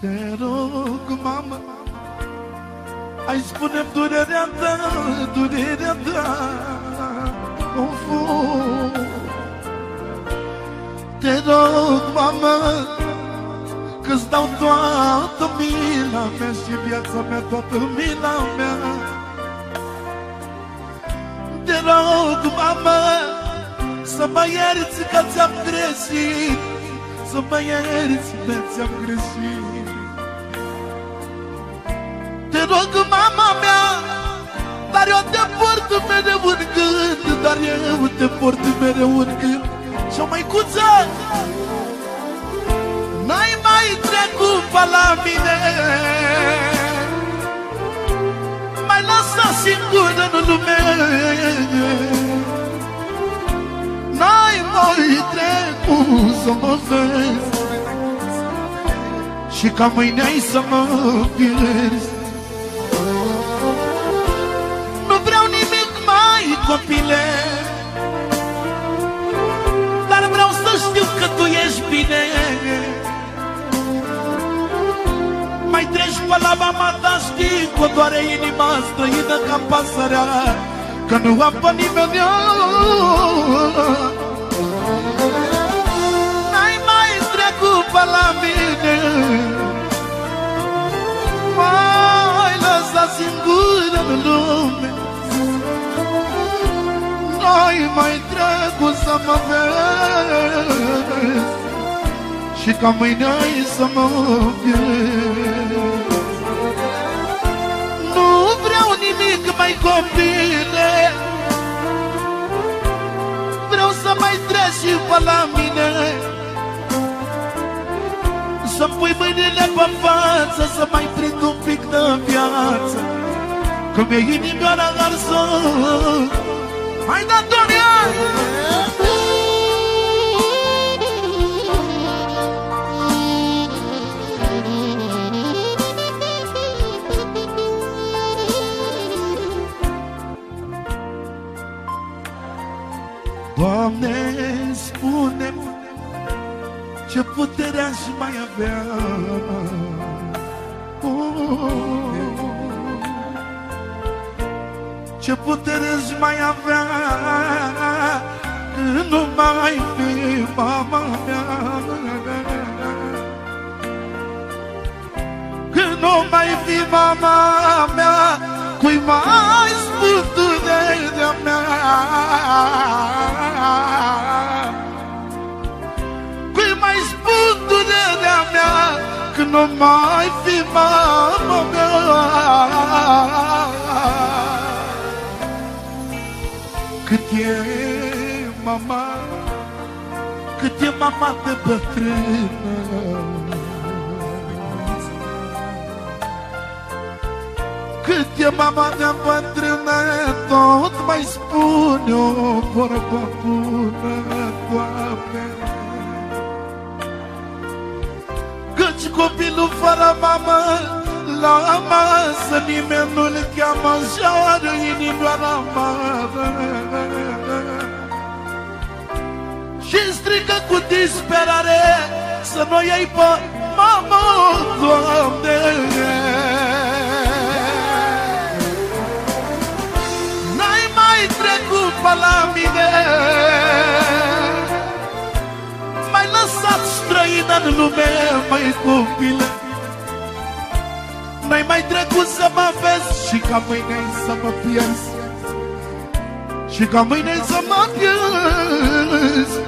Te rog, mamă Ai spune durerea ta, durerea ta. Of, of. Te rog, mamă Că-ți dau toată mila mea Și viața mea, toată mila mea. Te rog, mamă Să mă ierți că ți-am greșit Să mă ierți că ți-am greșit. Te rog, mama mea Dar eu te port mereu în gând Dar eu te port mereu în gând. Și-o măicuță N-ai mai trecut pe la mine. Mai lăsat singur în lume. N-ai mai trecut să mă vezi. Și ca mâine ai să mă pierzi copile. Dar vreau să știu că tu ești bine. Mai treci pe la mama ta, știi Că doare inima străină ca pasărea Că nu am pe nimeni. N-ai mai trecut să mă vezi. Și ca mâine ai să mă pierzi. Nu vreau nimic mai copile. Vreau să mai treci și pe la mine. Să-mi pui mâinile pe față Să mai prind un pic de viață. Că mi-e inimioara arsă Hai da, Donia! Doamne, spune ce putere aș mai avea oh, Ce putere aș mai avea Nu mai fi mama mea Când nu mai fi mama mea Cui mai spun durerea mea Cui mai spun durerea mea Când nu mai fi mama mea Cât mama Cât e mama de bătrână. Cât e mama de bătrână Tot mai spune o vorbă bună Doamne. Căci copilul fără mamă La masă nimeni nu-l cheamă Așa are inimioara amară și strică cu disperare Să nu iei pe mamă, Doamne. N-ai mai trecut pe la mine. M-ai lăsat străină în lume, mai copile N-ai mai trecut să mă vezi Și ca mâine să mă pierzi. Și ca mâine să mă pierzi yalnız